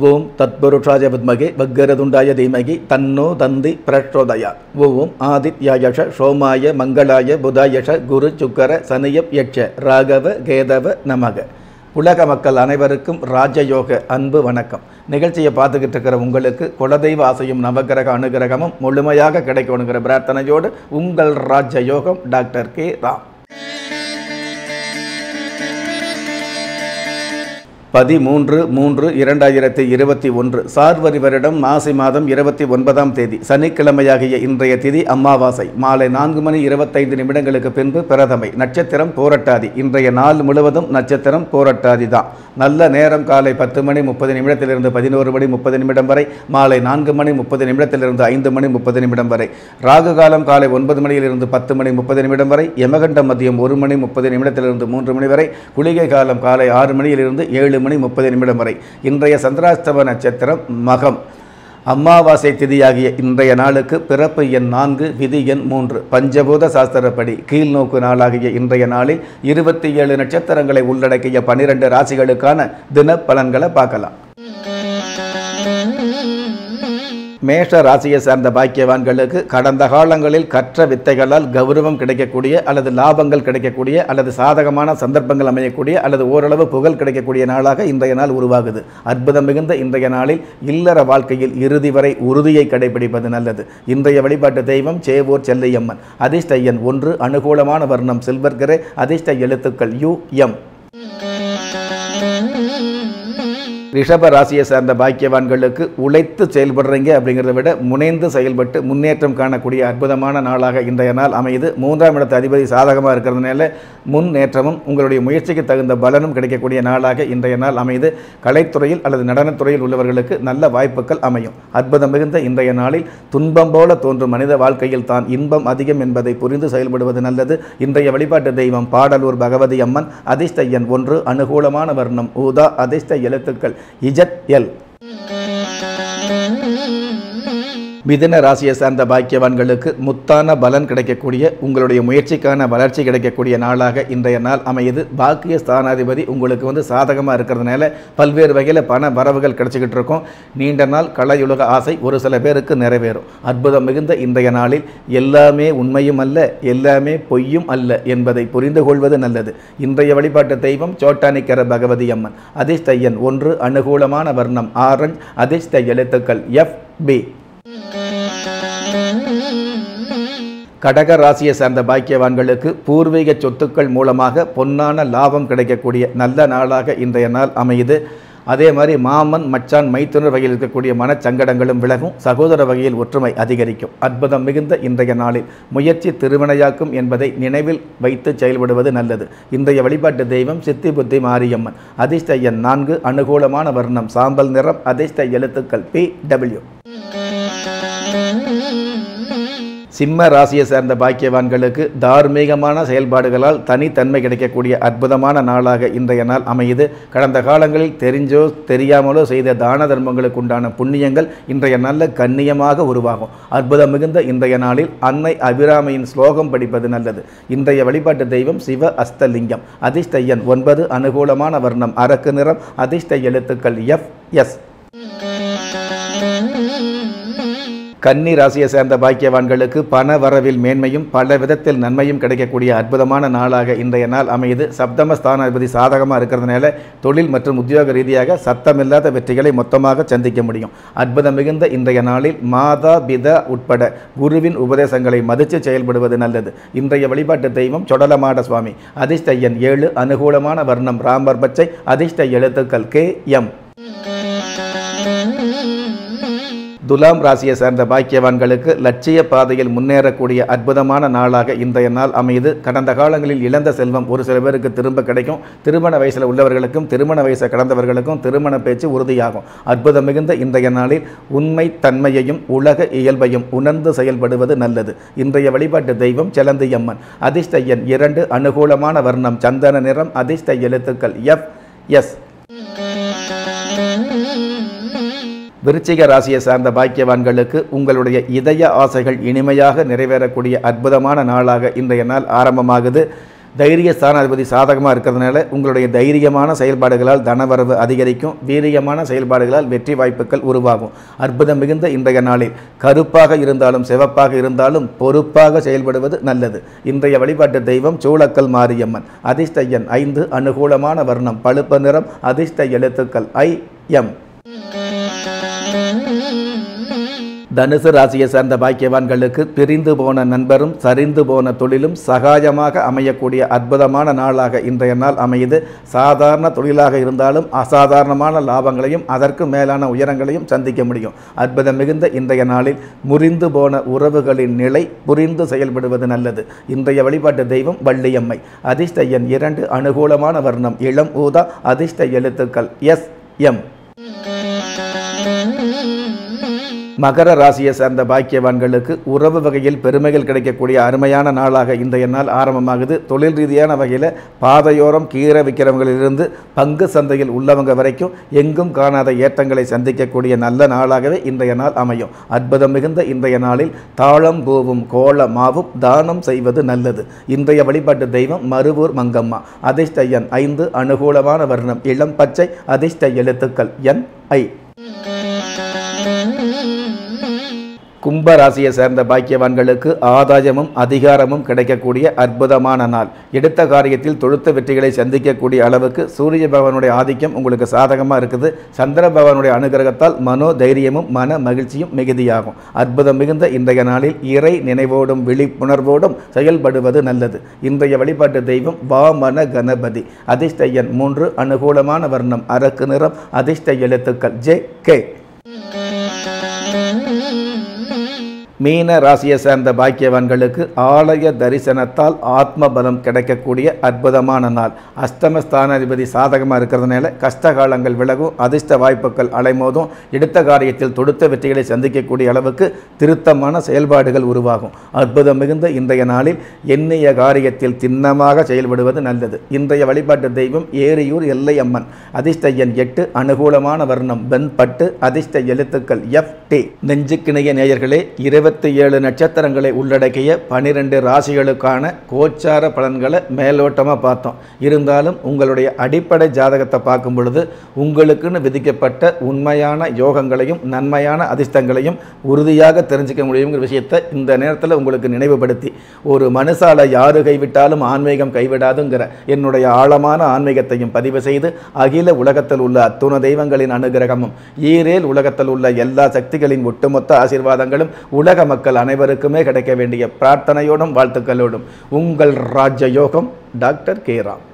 ஓம் தத்புருஷாய வித்மகே வக்கரதுண்டாய தீமகி தன்னோ தந்தி பிரச்சோதயா ஓம் ஆதித்யாயஷ சோமாய மங்களாய புதாயஷ குரு சுக்கர சனியப் யட்ச ராகவ கேதவ நமக உலக மக்கள் அனைவருக்கும் ராஜயோக அன்பு வணக்கம் நிகழ்ச்சியை பார்த்துக்கிட்டு இருக்கிற உங்களுக்கு குலதெய்வ ஆசையும் நவகிரக அனுகிரகமும் முழுமையாக கிடைக்கணுங்கிற பிரார்த்தனையோடு உங்கள் ராஜயோகம் டாக்டர் கே ராம் பதிமூன்று மூன்று இரண்டாயிரத்தி இருபத்தி ஒன்று சார்வரி வருடம் மாசி மாதம் இருபத்தி ஒன்பதாம் தேதி சனிக்கிழமையாகிய இன்றைய திதி அமாவாசை மாலை நான்கு மணி இருபத்தைந்து நிமிடங்களுக்கு பின்பு பிரதமை நட்சத்திரம் போரட்டாதி இன்றைய நாள் முழுவதும் நட்சத்திரம் போரட்டாதி தான் நல்ல நேரம் காலை பத்து மணி முப்பது நிமிடத்திலிருந்து பதினோரு மணி முப்பது நிமிடம் வரை மாலை நான்கு மணி முப்பது நிமிடத்திலிருந்து ஐந்து மணி முப்பது நிமிடம் வரை ராகு காலம் காலை ஒன்பது மணியிலிருந்து பத்து மணி முப்பது நிமிடம் வரை யமகண்டம் மதியம் ஒரு மணி முப்பது நிமிடத்திலிருந்து மூன்று மணி வரை குளிகை காலம் காலை ஆறு மணியிலிருந்து ஏழு மணி முப்பது நிமிடம் வரை. இன்றைய சந்திராஸ்தவ நட்சத்திரம் மகம். அமாவாசை திதியாகிய இன்றைய நாளுக்கு பிறப்பு எண் நான்கு விதி எண் மூன்று. பஞ்சபூத சாஸ்திரப்படி கீழ்நோக்கு நாளாகிய இன்றைய நாளில் இருபத்தி ஏழு நட்சத்திரங்களை உள்ளடக்கிய பனிரெண்டு ராசிகளுக்கான தின பலன்களை பார்க்கலாம். மேஷ ராசியை சார்ந்த பாக்கியவான்களுக்கு கடந்த காலங்களில் கற்ற வித்தைகளால் கௌரவம் கிடைக்கக்கூடிய அல்லது லாபங்கள் கிடைக்கக்கூடிய அல்லது சாதகமான சந்தர்ப்பங்கள் அமையக்கூடிய அல்லது ஓரளவு புகழ் கிடைக்கக்கூடிய நாளாக இன்றைய நாள் உருவாகுது. அற்புதம் மிகுந்த இன்றைய நாளில் இல்லற வாழ்க்கையில் இறுதி வரை உறுதியை கடைபிடிப்பது நல்லது. இன்றைய வழிபாட்டு தெய்வம் சேவூர் செல்லையம்மன். அதிர்ஷ்ட எண் ஒன்று அனுகூலமான வர்ணம் சில்வர் கிரே அதிர்ஷ்ட எழுத்துக்கள் யு எம். ரிஷப ராசியை சார்ந்த பாக்கியவான்களுக்கு உழைத்து செயல்படுறீங்க அப்படிங்கிறத விட முனைந்து செயல்பட்டு முன்னேற்றம் காணக்கூடிய அற்புதமான நாளாக இன்றைய நாள் அமையுது. மூன்றாம் இடத்து அதிபதி சாதகமாக இருக்கிறதுனால முன்னேற்றமும் உங்களுடைய முயற்சிக்கு தகுந்த பலனும் கிடைக்கக்கூடிய நாளாக இன்றைய நாள் அமையுது. கலைத்துறையில் அல்லது நடனத்துறையில் உள்ளவர்களுக்கு நல்ல வாய்ப்புகள் அமையும். அற்புதம் மிகுந்த இன்றைய நாளில் துன்பம் போல தோன்றும் மனித வாழ்க்கையில் தான் இன்பம் அதிகம் என்பதை புரிந்து செயல்படுவது நல்லது. இன்றைய வழிபாட்டு தெய்வம் பாடலூர் பகவதி அம்மன் அதிர்ஷ்ட எண் ஒன்று அனுகூலமான வர்ணம் ஊதா அதிர்ஷ்ட எழுத்துக்கள் ಇಜತ್ ಎಲ್. மிதுன ராசியை சார்ந்த பாக்கியவான்களுக்கு முத்தான பலன் கிடைக்கக்கூடிய உங்களுடைய முயற்சிக்கான வளர்ச்சி கிடைக்கக்கூடிய நாளாக இன்றைய நாள் அமையுது. பாக்கிய ஸ்தானாதிபதி உங்களுக்கு வந்து சாதகமாக இருக்கிறதுனால பல்வேறு வகையில் பண வரவுகள் கிடைச்சிக்கிட்டு இருக்கும். நீண்ட நாள் கலையுலக ஆசை ஒரு சில பேருக்கு நிறைவேறும். அற்புதம் மிகுந்த இன்றைய நாளில் எல்லாமே உண்மையும் அல்ல எல்லாமே பொய்யும் அல்ல என்பதை புரிந்து கொள்வது நல்லது. இன்றைய வழிபாட்டு தெய்வம் சோட்டானிக்கர பகவதி அம்மன். அதிர்ஷ்ட எண் ஒன்று அனுகூலமான வர்ணம் ஆரஞ்ச் அதிர்ஷ்ட எழுத்துக்கள் எஃப் பி கடக ராசியை சார்ந்த பாக்கியவான்களுக்கு பூர்வீக சொத்துக்கள் மூலமாக பொன்னான லாபம் கிடைக்கக்கூடிய நல்ல நாளாக இன்றைய நாள் அமையுது. அதே மாதிரி மாமன் மச்சான் மைத்துனர் வகையில் இருக்கக்கூடிய மனச்சங்கடங்களும் விலகும். சகோதர வகையில் ஒற்றுமை அதிகரிக்கும். அற்புதம் மிகுந்த இன்றைய நாளில் முயற்சி திருவினையாக்கும் என்பதை நினைவில் வைத்து செயல்படுவது நல்லது. இன்றைய வழிபாட்டு தெய்வம் சித்தி புத்தி மாரியம்மன். அதிர்ஷ்ட எண் நான்கு அனுகூலமான வர்ணம் சாம்பல் நிறம் அதிர்ஷ்ட எழுத்துக்கள் பி டபிள்யூ சிம்ம ராசியை சேர்ந்த பாக்கியவான்களுக்கு தார்மீகமான செயல்பாடுகளால் தனித்தன்மை கிடைக்கக்கூடிய அற்புதமான நாளாக இன்றைய நாள் அமையுது. கடந்த காலங்களில் தெரிஞ்சோ தெரியாமலோ செய்த தான தர்மங்களுக்கு உண்டான புண்ணியங்கள் இன்றைய நல்ல கண்ணியமாக உருவாகும். அற்புதம் மிகுந்த இன்றைய நாளில் அன்னை அபிராமையின் ஸ்லோகம் படிப்பது நல்லது. இன்றைய வழிபாட்டு தெய்வம் சிவ அஸ்தலிங்கம். அதிர்ஷ்ட ஒன்பது அனுகூலமான வர்ணம். அரக்கு நிறம் அதிர்ஷ்ட எழுத்துக்கள் எஃப் எஸ். கன்னி ராசியை சேர்ந்த பாக்கியவான்களுக்கு பண வரவில் மேன்மையும் பல விதத்தில் நன்மையும் கிடைக்கக்கூடிய அற்புதமான நாளாக இன்றைய நாள் அமையுது. சப்தம ஸ்தானாதிபதி சாதகமாக இருக்கிறதுனால தொழில் மற்றும் உத்தியோக ரீதியாக சத்தமில்லாத வெற்றிகளை மொத்தமாக சந்திக்க முடியும். அற்புதம் மிகுந்த இன்றைய நாளில் மாதா பிதா உட்பட குருவின் உபதேசங்களை மதித்து செயல்படுவது நல்லது. இன்றைய வழிபாட்டு தெய்வம் சொடலமாட சுவாமி. அதிர்ஷ்ட எண் ஏழு அனுகூலமான வர்ணம் ராம்பர் பச்சை. அதிர்ஷ்ட எழுத்துக்கள் கே எம். துலாம் ராசியை சேர்ந்த பாக்கியவான்களுக்கு லட்சிய பாதையில் முன்னேறக்கூடிய அற்புதமான நாளாக இன்றைய நாள் அமைது கடந்த காலங்களில் இழந்த செல்வம் ஒரு சில பேருக்கு திரும்ப கிடைக்கும். திருமண வயசில் உள்ளவர்களுக்கும் திருமண வயசை கடந்தவர்களுக்கும் திருமண பேச்சு உறுதியாகும். அற்புதம் மிகுந்த இன்றைய நாளில் உண்மை தன்மையையும் உலக இயல்பையும் உணர்ந்து செயல்படுவது நல்லது. இன்றைய வழிபாட்டு தெய்வம் செலந்தியம்மன். அதிர்ஷ்ட எண் இரண்டு அனுகூலமான வர்ணம். சந்தன நிறம் அதிர்ஷ்ட எழுத்துக்கள் எஃப் எஸ் விருச்சிக ராசியை சார்ந்த பாக்கியவான்களுக்கு உங்களுடைய இதய ஆசைகள் இனிமையாக நிறைவேறக்கூடிய அற்புதமான நாளாக இன்றைய நாள் ஆரம்பமாகுது. தைரிய ஸ்தானாதிபதி சாதகமாக இருக்கிறதுனால உங்களுடைய தைரியமான செயல்பாடுகளால் தனவரவு அதிகரிக்கும். வீரியமான செயல்பாடுகளால் வெற்றி வாய்ப்புகள் உருவாகும். அற்புதம் மிகுந்த இன்றைய நாளில் கருப்பாக இருந்தாலும் சிவப்பாக இருந்தாலும் பொறுப்பாக செயல்படுவது நல்லது. இன்றைய வழிபாட்டு தெய்வம் சூளக்கல் மாரியம்மன். அதிர்ஷ்ட எண் ஐந்து அனுகூலமான வர்ணம் பழுப்பு நிறம் அதிர்ஷ்ட எழுத்துக்கள் ஐ எம். தனுசு ராசியை சார்ந்த பாக்கியவான்களுக்கு பிரிந்து போன நண்பரும் சரிந்து போன தொழிலும் சகாயமாக அமையக்கூடிய அற்புதமான நாளாக இன்றைய நாள் அமையுது. சாதாரண தொழிலாக இருந்தாலும் அசாதாரணமான லாபங்களையும் அதற்கு மேலான உயரங்களையும் சந்திக்க முடியும். அற்புதம் மிகுந்த இன்றைய நாளில் முறிந்து போன உறவுகளின் நிலை புரிந்து செயல்படுவது நல்லது. இன்றைய வழிபாட்டு தெய்வம் வள்ளியம்மை. அதிர்ஷ்ட எண் இரண்டு அனுகூலமான வர்ணம். இளம் ஊதா அதிர்ஷ்ட எழுத்துக்கள் எஸ் எம். மகர ராசியை சார்ந்த பாக்கியவான்களுக்கு உறவு வகையில் பெருமைகள் கிடைக்கக்கூடிய அருமையான நாளாக இன்றைய நாள் ஆரம்பமாகுது. தொழில் ரீதியான வகையில் பாதையோரம் கீரை விற்கிறவங்களிலிருந்து பங்கு சந்தையில் உள்ளவங்க வரைக்கும் எங்கும் காணாத ஏற்றங்களை சந்திக்கக்கூடிய நல்ல நாளாகவே இன்றைய நாள் அமையும். அற்புதம் மிகுந்த இன்றைய நாளில் தாளம் பூவும் கோல மாவும் தானம் செய்வது நல்லது. இன்றைய வழிபாட்டு தெய்வம் மருவூர் மங்கம்மா. அதிர்ஷ்ட எண் ஐந்து அனுகூலமான வர்ணம். இளம் பச்சை அதிர்ஷ்ட எழுத்துக்கள் என் ஐ. கும்ப ராசியை சேர்ந்த பாக்கியவான்களுக்கு ஆதாயமும் அதிகாரமும் கிடைக்கக்கூடிய அற்புதமான நாள். எடுத்த காரியத்தில் தொழுத்த வெற்றிகளை சந்திக்கக்கூடிய அளவுக்கு சூரிய பகவானுடைய ஆதிக்கம் உங்களுக்கு சாதகமாக இருக்குது. சந்திர பகவானுடைய அனுகிரகத்தால் மனோ தைரியமும் மன மகிழ்ச்சியும் மிகுதியாகும். அற்புதம் மிகுந்த இன்றைய நாளில் இறை நினைவோடும் விழிப்புணர்வோடும் செயல்படுவது நல்லது. இன்றைய வழிபாட்டு தெய்வம் வாமன கணபதி. அதிர்ஷ்ட மூன்று அனுகூலமான வர்ணம் அரக்கு நிறம் அதிர்ஷ்ட எழுத்துக்கள். J K. மீன ராசியை சேர்ந்த பாக்கியவான்களுக்கு ஆலய தரிசனத்தால் ஆத்ம பலம் கிடைக்கக்கூடிய அற்புதமான நாள். அஷ்டம ஸ்தானாதிபதி சாதகமாக இருக்கிறதுனால கஷ்ட காலங்கள் விலகும் அதிர்ஷ்ட வாய்ப்புகள் அலைமோதும் எடுத்த காரியத்தில் தொடுத்த வெற்றிகளை சந்திக்கக்கூடிய அளவுக்கு திருத்தமான செயல்பாடுகள் உருவாகும். அற்புதம் மிகுந்த இன்றைய நாளில் எண்ணிய காரியத்தில் திண்ணமாக செயல்படுவது நல்லது. இன்றைய வழிபாட்டு தெய்வம் ஏரியூர் எல்லையம்மன். அதிர்ஷ்ட எண் எட்டு அனுகூலமான வர்ணம். வெண்பட்டு அதிர்ஷ்ட எழுத்துக்கள் எஃப் டி நெஞ்சுக்கிணைய நேயர்களே இரவு இருபத்தி ஏழு நட்சத்திரங்களை உள்ளடக்கிய பனிரெண்டு ராசிகளுக்கான கோச்சார பலன்களை மேலோட்டமாக பார்த்தோம். இருந்தாலும் உங்களுடைய அடிப்படை ஜாதகத்தை பார்க்கும் பொழுது உங்களுக்குன்னு விதிக்கப்பட்ட உண்மையான யோகங்களையும் நன்மையான அதிர்ஷ்டங்களையும் உறுதியாக தெரிஞ்சிக்க முடியுங்கிற விஷயத்தை இந்த நேரத்தில் உங்களுக்கு நினைவுபடுத்தி. ஒரு மனுஷால யாரு கைவிட்டாலும் ஆன்மீகம் கைவிடாதுங்கிற என்னுடைய ஆழமான ஆன்மீகத்தையும் பதிவு செய்து அகில உலகத்தில் உள்ள அத்துண தெய்வங்களின் அனுகிரகமும் ஈரேல் உலகத்தில் உள்ள எல்லா சக்திகளின் ஒட்டுமொத்த ஆசீர்வாதங்களும் உலக மக்கள் அனைவருக்குமே கிடைக்க வேண்டிய பிரார்த்தனையோடும் வாழ்த்துக்களோடும் உங்கள் ராஜயோகம் டாக்டர் கே ராம்.